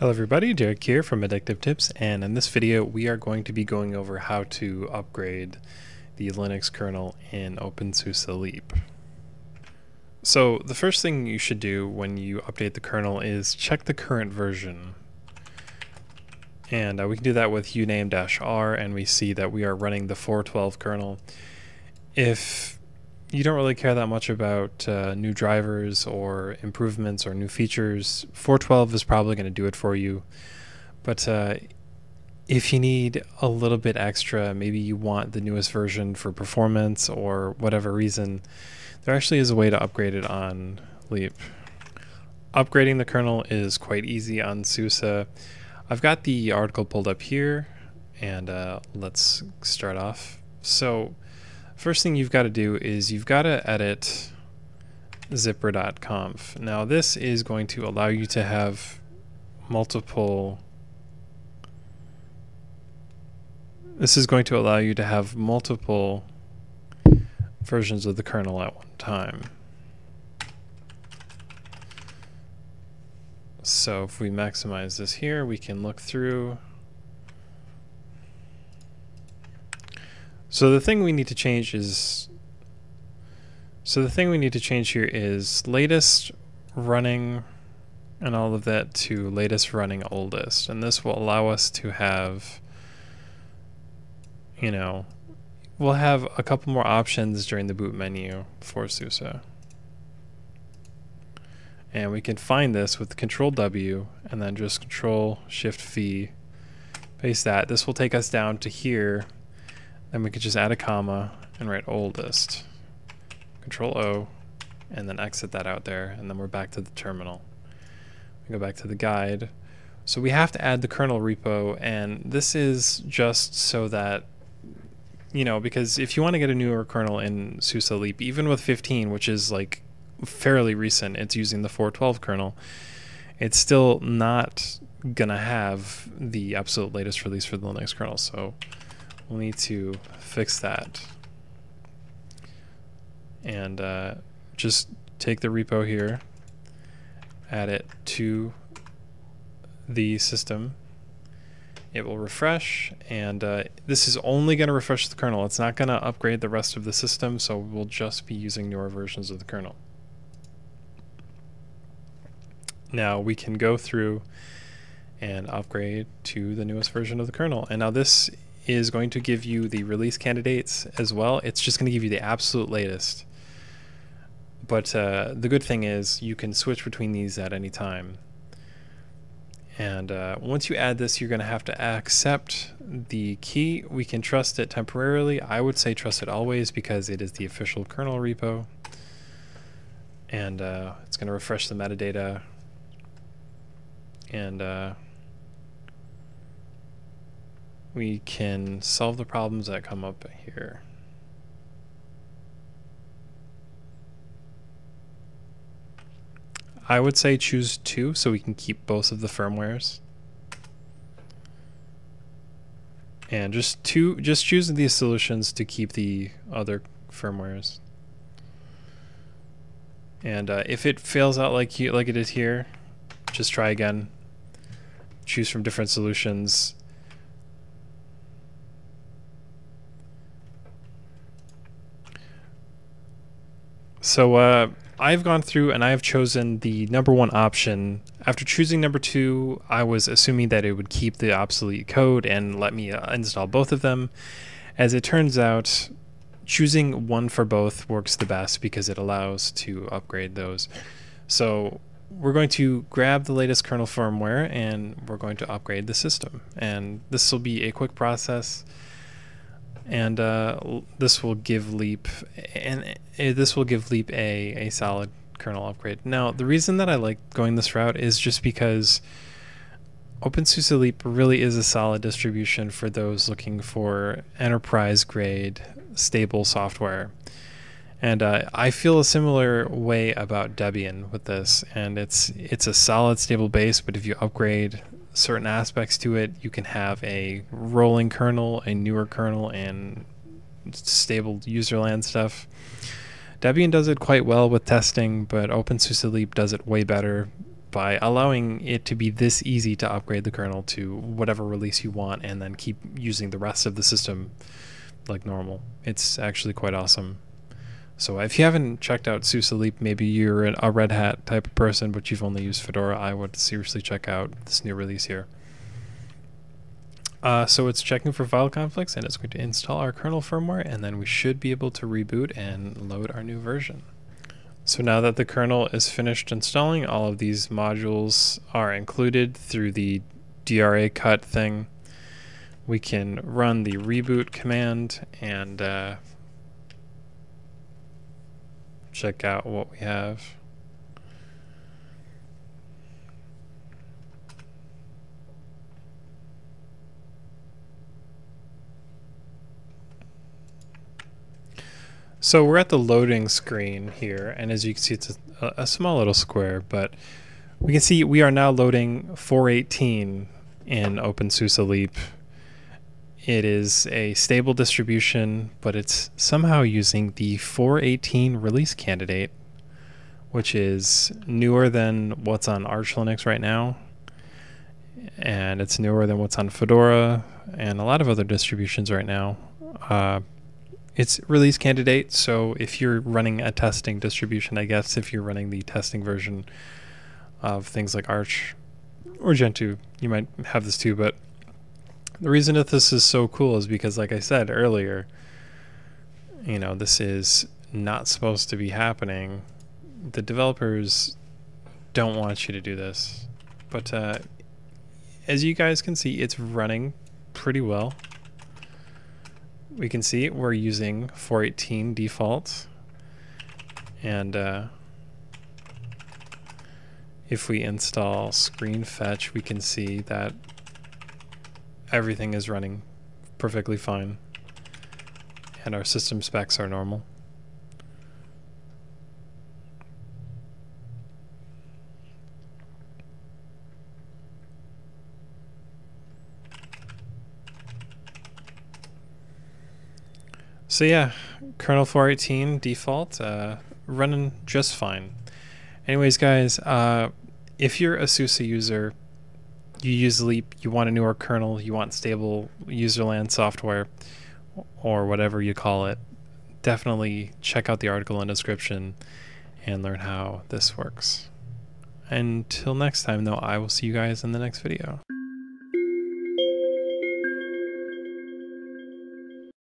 Hello everybody, Derek here from Addictive Tips, and in this video we are going to be going over how to upgrade the Linux kernel in OpenSUSE Leap. So the first thing you should do when you update the kernel is check the current version. And uh, we can do that with uname-r and we see that we are running the 4.12 kernel. If you don't really care that much about uh, new drivers or improvements or new features, 412 is probably going to do it for you. But uh, if you need a little bit extra, maybe you want the newest version for performance or whatever reason, there actually is a way to upgrade it on Leap. Upgrading the kernel is quite easy on SUSE. I've got the article pulled up here, and uh, let's start off. So First thing you've got to do is you've got to edit zypper.conf. Now this is going to allow you to have multiple this is going to allow you to have multiple versions of the kernel at one time. So if we maximize this here, we can look through So the thing we need to change is so the thing we need to change here is latest running and all of that to latest running oldest. And this will allow us to have, you know, we'll have a couple more options during the boot menu for SUSE. And we can find this with Control W and then just Control Shift V, paste that. This will take us down to here then we could just add a comma and write oldest. Control O, and then exit that out there, and then we're back to the terminal. We go back to the guide. So we have to add the kernel repo, and this is just so that, you know, because if you want to get a newer kernel in SUSE Leap, even with 15, which is like fairly recent, it's using the 412 kernel, it's still not gonna have the absolute latest release for the Linux kernel. So we'll need to fix that. And uh, just take the repo here, add it to the system. It will refresh, and uh, this is only going to refresh the kernel. It's not going to upgrade the rest of the system, so we'll just be using newer versions of the kernel. Now we can go through and upgrade to the newest version of the kernel. And now this is going to give you the release candidates as well. It's just going to give you the absolute latest. But uh, the good thing is you can switch between these at any time. And uh, once you add this, you're going to have to accept the key. We can trust it temporarily. I would say trust it always because it is the official kernel repo. And uh, it's going to refresh the metadata. And uh, we can solve the problems that come up here. I would say choose two so we can keep both of the firmwares. And just two, just choose these solutions to keep the other firmwares. And uh, if it fails out like you, like it is here, just try again. Choose from different solutions So uh, I've gone through and I have chosen the number one option. After choosing number two, I was assuming that it would keep the obsolete code and let me uh, install both of them. As it turns out, choosing one for both works the best because it allows to upgrade those. So we're going to grab the latest kernel firmware and we're going to upgrade the system. And this will be a quick process and uh, this will give Leap and this will give Leap a a solid kernel upgrade. Now, the reason that I like going this route is just because OpenSUSE Leap really is a solid distribution for those looking for enterprise grade stable software. And uh, I feel a similar way about Debian with this, and it's it's a solid stable base. But if you upgrade certain aspects to it. You can have a rolling kernel, a newer kernel, and stable userland stuff. Debian does it quite well with testing, but OpenSUSE Leap does it way better by allowing it to be this easy to upgrade the kernel to whatever release you want and then keep using the rest of the system like normal. It's actually quite awesome. So if you haven't checked out SUSE Leap, maybe you're a Red Hat type of person, but you've only used Fedora, I would seriously check out this new release here. Uh, so it's checking for file conflicts and it's going to install our kernel firmware and then we should be able to reboot and load our new version. So now that the kernel is finished installing, all of these modules are included through the dracut thing. We can run the reboot command and uh, check out what we have. So we're at the loading screen here, and as you can see, it's a, a, small little square, but we can see we are now loading 418 in OpenSUSE Leap. It is a stable distribution, but it's somehow using the 418 release candidate, which is newer than what's on Arch Linux right now, and it's newer than what's on Fedora and a lot of other distributions right now. Uh, it's release candidate, so if you're running a testing distribution, I guess if you're running the testing version of things like Arch or Gentoo, you might have this too. But the reason that this is so cool is because, like I said earlier, you know, this is not supposed to be happening. The developers don't want you to do this. But uh, as you guys can see, it's running pretty well we can see we're using 418 default and uh, if we install screenfetch we can see that everything is running perfectly fine and our system specs are normal. So yeah, kernel 418 default, uh, running just fine. Anyways, guys, uh, if you're a SUSE user, you use Leap, you want a newer kernel, you want stable userland software, or whatever you call it, definitely check out the article in the description and learn how this works. Until next time, though, I will see you guys in the next video.